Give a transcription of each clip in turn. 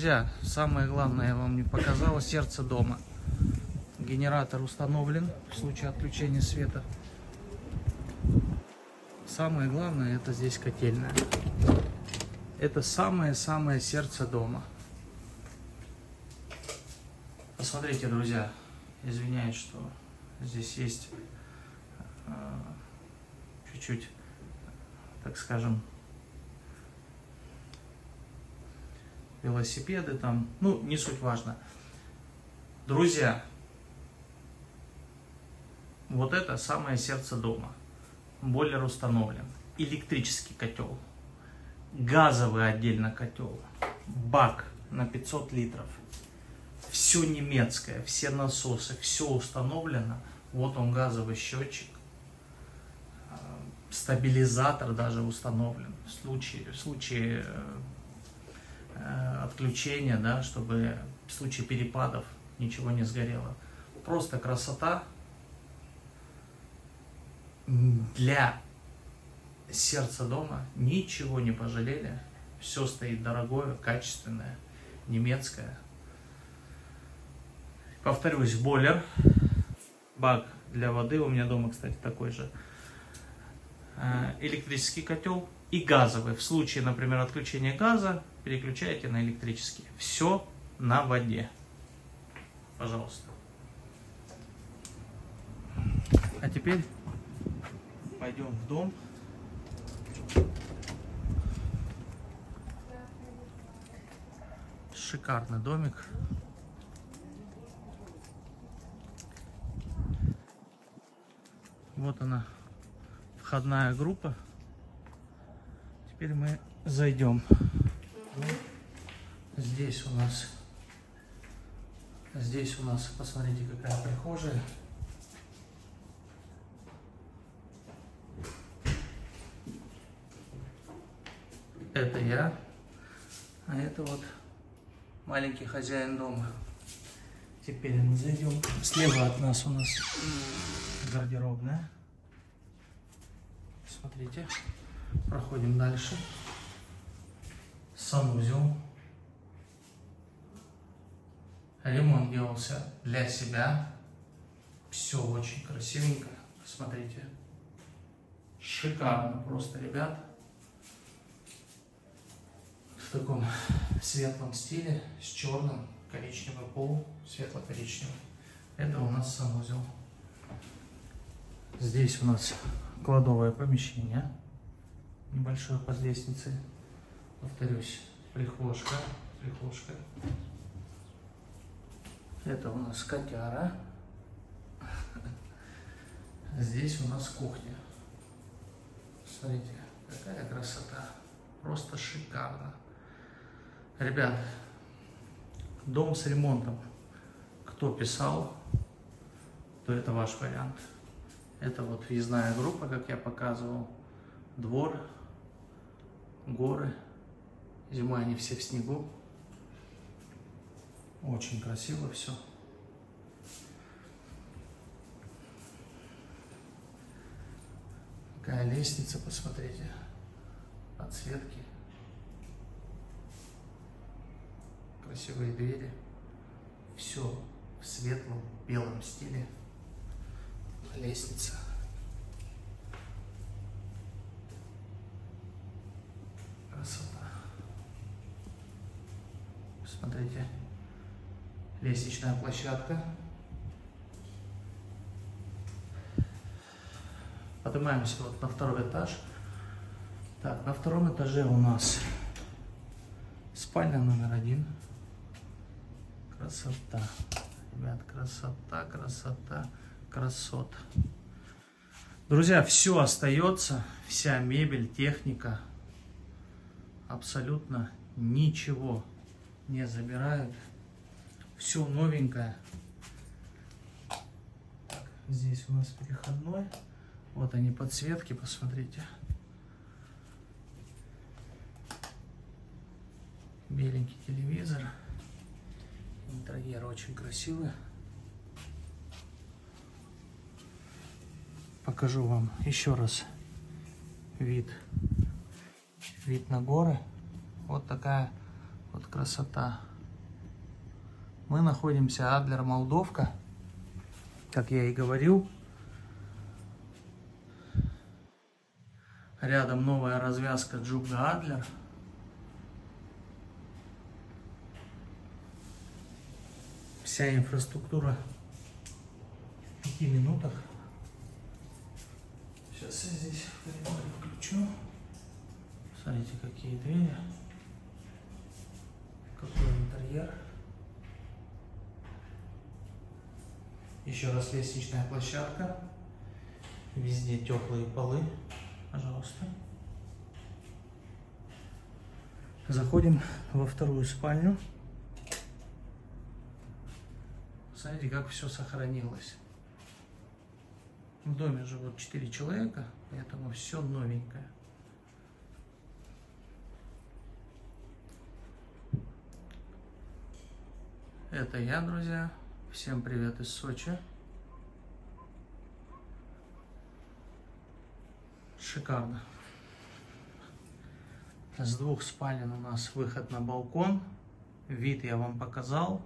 Друзья, самое главное я вам не показал, сердце дома. Генератор установлен в случае отключения света. Самое главное это здесь котельная. Это самое-самое сердце дома. Посмотрите, друзья, извиняюсь, что здесь есть э, чуть-чуть, так скажем, велосипеды там, ну, не суть важно. Друзья, вот это самое сердце дома. Бойлер установлен. Электрический котел. Газовый отдельно котел. Бак на 500 литров. Все немецкое, все насосы, все установлено. Вот он газовый счетчик. А, стабилизатор даже установлен. В случае, в случае э, Э, отключения, да, чтобы в случае перепадов ничего не сгорело. Просто красота для сердца дома ничего не пожалели. Все стоит дорогое, качественное, немецкое. Повторюсь, бойлер, бак для воды, у меня дома, кстати, такой же. Э, электрический котел и газовый. В случае, например, отключения газа, переключаете на электрический. Все на воде. Пожалуйста. А теперь пойдем в дом. Шикарный домик. Вот она, входная группа. Теперь мы зайдем. Здесь у нас, здесь у нас, посмотрите, какая прихожая. Это я, а это вот маленький хозяин дома. Теперь мы зайдем. Слева от нас у нас гардеробная. Смотрите, проходим дальше санузел. Ремонт делался для себя. Все очень красивенько. Смотрите. Шикарно просто, ребят. В таком светлом стиле, с черным, коричневый пол, светло-коричневый. Это у нас санузел. Здесь у нас кладовое помещение, небольшое под лестницей повторюсь, прихожка, прихожка. Это у нас котяра. Здесь у нас кухня. Смотрите, какая красота. Просто шикарно. Ребят, дом с ремонтом. Кто писал, то это ваш вариант. Это вот въездная группа, как я показывал. Двор, горы. Зимой они все в снегу. Очень красиво все. Какая лестница, посмотрите. Подсветки. Красивые двери. Все в светлом белом стиле. Лестница. Смотрите, лестничная площадка. Поднимаемся вот на второй этаж. Так, на втором этаже у нас спальня номер один. Красота. Ребят, красота, красота, красот. Друзья, все остается, вся мебель, техника, абсолютно ничего не забирают. Все новенькое. Так, здесь у нас переходной. Вот они подсветки, посмотрите. Беленький телевизор. Интерьер очень красивый. Покажу вам еще раз вид. Вид на горы. Вот такая Вот красота. Мы находимся Адлер Молдовка, как я и говорил. Рядом новая развязка Джуга Адлер. Вся инфраструктура в пяти минутах. Сейчас я здесь включу. Смотрите, какие двери. Какой интерьер. Еще раз лестничная площадка. Везде теплые полы. Пожалуйста. Заходим во вторую спальню. Смотрите, как все сохранилось. В доме живут 4 человека, поэтому все новенькое. Это я, друзья. Всем привет из Сочи. Шикарно. С двух спален у нас выход на балкон. Вид я вам показал.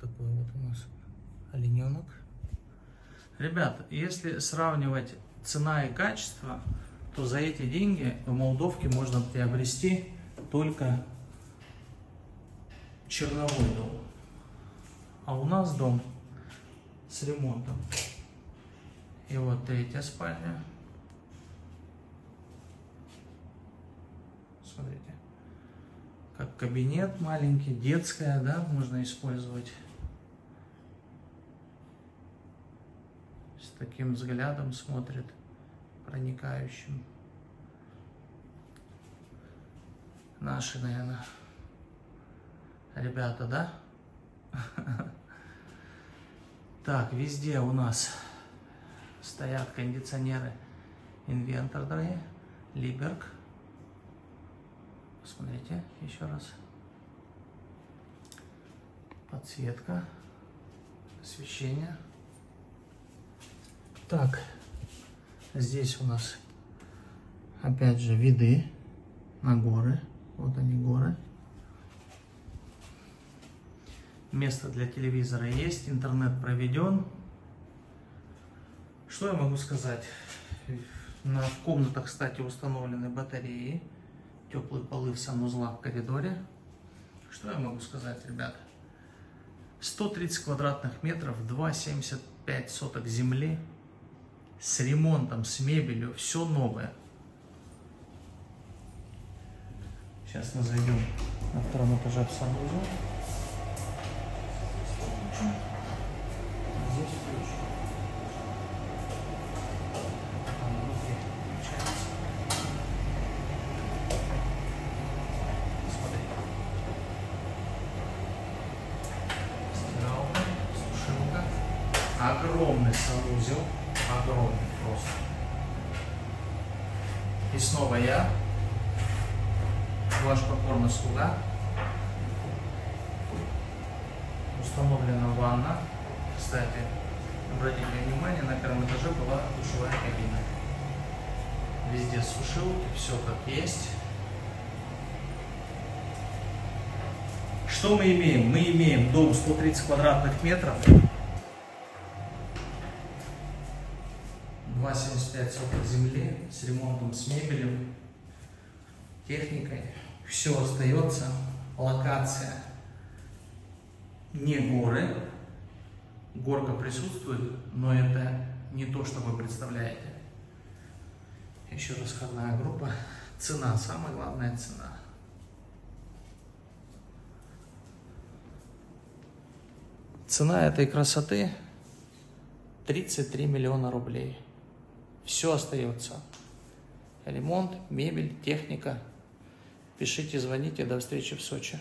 Такой вот у нас олененок. Ребята, если сравнивать цена и качество, то за эти деньги в Молдовке можно приобрести только черновой дом. А у нас дом с ремонтом. И вот третья спальня. Смотрите. Как кабинет маленький, детская, да, можно использовать. С таким взглядом смотрит, проникающим. Наши, наверное, ребята, да? Так, везде у нас стоят кондиционеры инвенторные, Либерг. Посмотрите еще раз. Подсветка, освещение. Так, здесь у нас опять же виды на горы. Вот они горы. Место для телевизора есть, интернет проведен. Что я могу сказать? На, в комнатах, кстати, установлены батареи, теплые полы в санузлах в коридоре. Что я могу сказать, ребята? 130 квадратных метров, 2,75 соток земли, с ремонтом, с мебелью, все новое. Сейчас мы зайдем на втором этаже в санузел. Здесь ключ. Там. Смотри. Стиралка, сушилка. Огромный санузел. Огромный просто. И снова я, ваш покорный слуга, установлена ванна. Кстати, обратите внимание, на первом этаже была душевая кабина. Везде сушилки, все как есть. Что мы имеем? Мы имеем дом 130 квадратных метров. 2,75 соток земли с ремонтом, с мебелью, техникой. Все остается. Локация не горы. Горка присутствует, но это не то, что вы представляете. Еще расходная группа. Цена, самая главная цена. Цена этой красоты 33 миллиона рублей. Все остается. Ремонт, мебель, техника. Пишите, звоните. До встречи в Сочи.